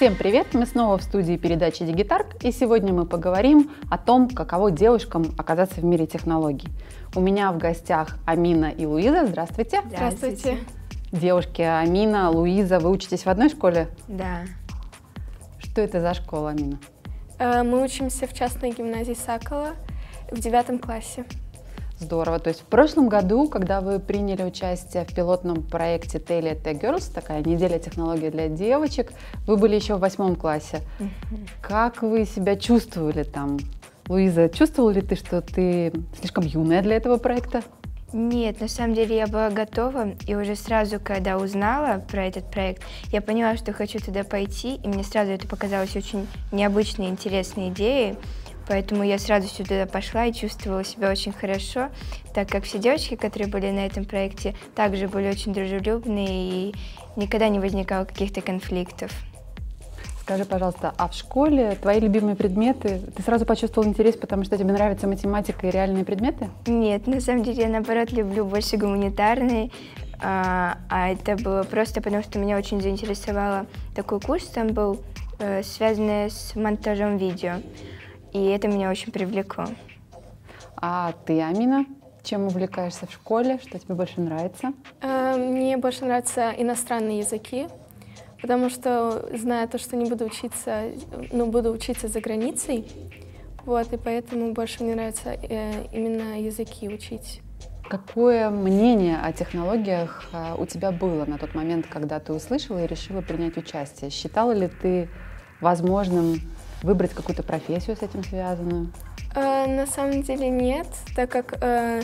Всем привет! Мы снова в студии передачи Digitарк, и сегодня мы поговорим о том, каково девушкам оказаться в мире технологий. У меня в гостях Амина и Луиза. Здравствуйте! Здравствуйте! Девушки Амина, Луиза, вы учитесь в одной школе? Да. Что это за школа, Амина? Э, Мы учимся в частной гимназии Сакола в девятом классе. Здорово. То есть в прошлом году, когда вы приняли участие в пилотном проекте Tele Tech Girls, такая неделя технологий для девочек, вы были еще в восьмом классе. Как вы себя чувствовали там? Луиза, чувствовала ли ты, что ты слишком юная для этого проекта? Нет, на самом деле я была готова, и уже сразу, когда узнала про этот проект, я поняла, что хочу туда пойти, и мне сразу это показалось очень необычной, интересной идеей, поэтому я сразу сюда пошла и чувствовала себя очень хорошо, так как все девочки, которые были на этом проекте, также были очень дружелюбные, и никогда не возникало каких-то конфликтов. Скажи, пожалуйста, а в школе твои любимые предметы, ты сразу почувствовал интерес, потому что тебе нравится математика и реальные предметы? Нет, на самом деле я наоборот люблю больше гуманитарные, а, а это было просто потому, что меня очень заинтересовало такой курс, там был э, связанный с монтажом видео, и это меня очень привлекло. А ты, Амина, чем увлекаешься в школе? Что тебе больше нравится? Э, Мне больше нравятся иностранные языки, потому что зная то, что не буду учиться, ну, буду учиться за границей, вот, и поэтому больше мне нравится э, именно языки учить. Какое мнение о технологиях а, у тебя было на тот момент, когда ты услышала и решила принять участие? Считала ли ты возможным выбрать какую-то профессию с этим связанную? Э, На самом деле нет, так как э,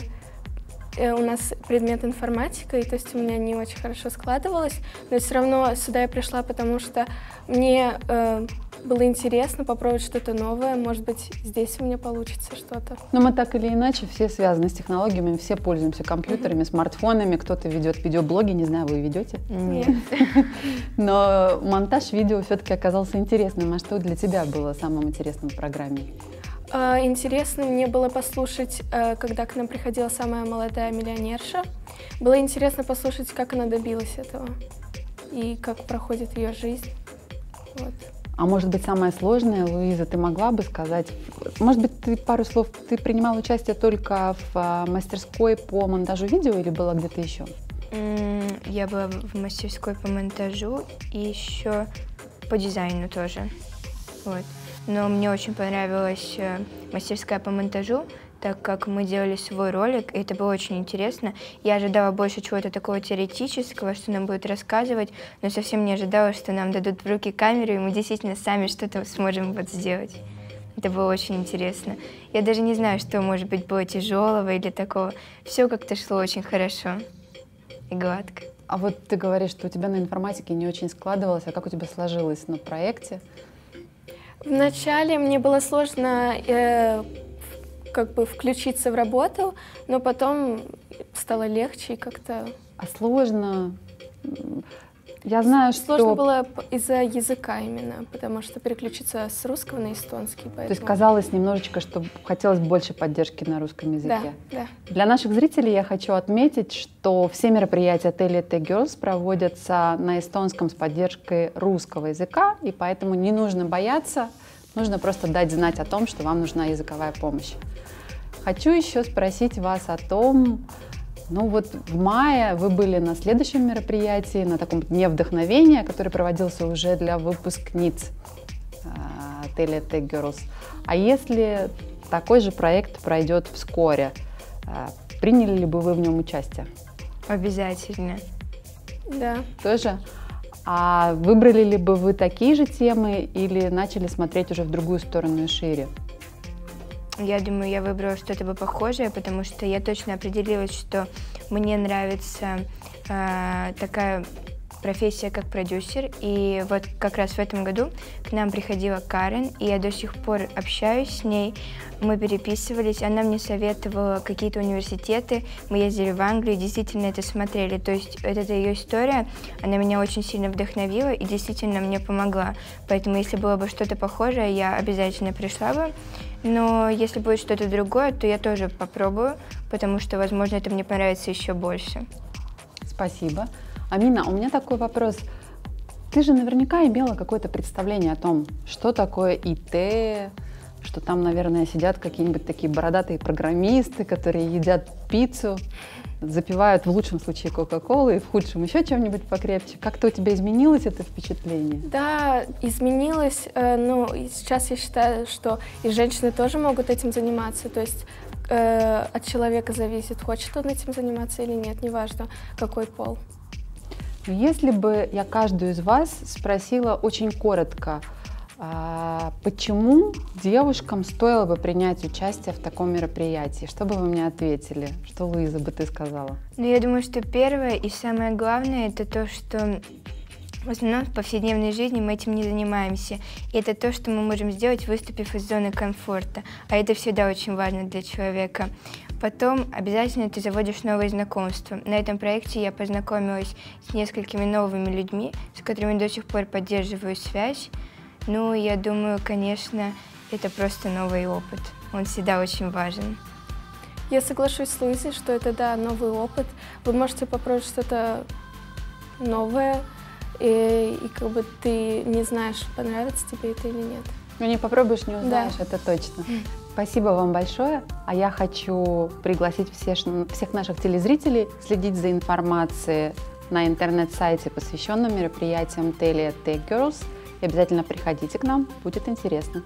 э, у нас предмет информатика, и то есть у меня не очень хорошо складывалось, но все равно сюда я пришла, потому что мне э, было интересно попробовать что-то новое, может быть, здесь у меня получится что-то. Но мы так или иначе все связаны с технологиями, все пользуемся компьютерами, смартфонами, кто-то ведет видеоблоги, не знаю, вы ведете? Нет. Но монтаж видео все-таки оказался интересным. А что для тебя было самым интересным в программе? А, Интересно мне было послушать, э, когда к нам приходила самая молодая миллионерша. Было интересно послушать, как она добилась этого и как проходит ее жизнь. Вот. А может быть, самое сложное, Луиза, ты могла бы сказать, может быть, ты пару слов, ты принимала участие только в а, мастерской по монтажу видео или было где-то еще? Я была в мастерской по монтажу и еще по дизайну тоже. Вот. Но мне очень понравилась э, мастерская по монтажу, так как мы делали свой ролик, и это было очень интересно. Я ожидала больше чего-то такого теоретического, что нам будут рассказывать, но совсем не ожидала, что нам дадут в руки камеру, и мы действительно сами что-то сможем вот сделать. Это было очень интересно. Я даже не знаю, что, может быть, было тяжелого или такого. Все как-то шло очень хорошо и гладко. А вот ты говоришь, что у тебя на информатике не очень складывалось, а как у тебя сложилось на проекте? Вначале мне было сложно э, как бы включиться в работу, но потом стало легче и как-то А сложно? Я знаю, сложно что... было п- из-за языка именно, потому что переключиться с русского на эстонский. То есть Поэтому... казалось немножечко, что хотелось больше поддержки на русском Да, языке. да. Для наших зрителей я хочу отметить, что все мероприятия Tele Tech Girls проводятся на эстонском с поддержкой русского языка, и поэтому не нужно бояться, нужно просто дать знать о том, что вам нужна языковая помощь. Хочу еще спросить вас о том, ну вот в мае вы были на следующем мероприятии, на таком дне вдохновения, который проводился уже для выпускниц а, Tele Tech Girls. А если такой же проект пройдет вскоре, а, приняли ли бы вы в нем участие? Обязательно. Да. Тоже? А выбрали ли бы вы такие же темы или начали смотреть уже в другую сторону и шире? Я думаю, я выбрала что-то бы похожее, потому что я точно определилась, что мне нравится э, такая профессия, как продюсер. И вот как раз в этом году к нам приходила Карен, и я до сих пор общаюсь с ней. Мы переписывались, она мне советовала какие-то университеты. Мы ездили в Англию, действительно это смотрели. То есть вот эта ее история, она меня очень сильно вдохновила и действительно мне помогла. Поэтому если было бы что-то похожее, я обязательно пришла бы. Но если будет что-то другое, то я тоже попробую, потому что, возможно, это мне понравится еще больше. Спасибо. Амина, у меня такой вопрос. Ты же наверняка имела какое-то представление о том, что такое ИТ, что там, наверное, сидят какие-нибудь такие бородатые программисты, которые едят пиццу, запивают в лучшем случае Кока-Колу и в худшем еще чем-нибудь покрепче. Как-то у тебя изменилось это впечатление? Да, изменилось. Э, ну, сейчас я считаю, что и женщины тоже могут этим заниматься. То есть э, от человека зависит, хочет он этим заниматься или нет, неважно, какой пол. Если бы я каждую из вас спросила очень коротко, а почему девушкам стоило бы принять участие в таком мероприятии? Что бы вы мне ответили? Что, Луиза, бы ты сказала? Ну, я думаю, что первое и самое главное это то, что в основном в повседневной жизни мы этим не занимаемся. И это то, что мы можем сделать, выступив из зоны комфорта. А это всегда очень важно для человека. Потом обязательно ты заводишь новые знакомства. На этом проекте я познакомилась с несколькими новыми людьми, с которыми до сих пор поддерживаю связь. Ну, я думаю, конечно, это просто новый опыт. Он всегда очень важен. Я соглашусь с Луизой, что это, да, новый опыт. Вы можете попробовать что-то новое, и, и как бы ты не знаешь, понравится тебе это или нет. Ну, не попробуешь, не узнаешь, да. это точно. Спасибо вам большое. А я хочу пригласить всех, всех наших телезрителей следить за информацией на интернет-сайте, посвященном мероприятиям Telia Tech Girls – и обязательно приходите к нам, будет интересно.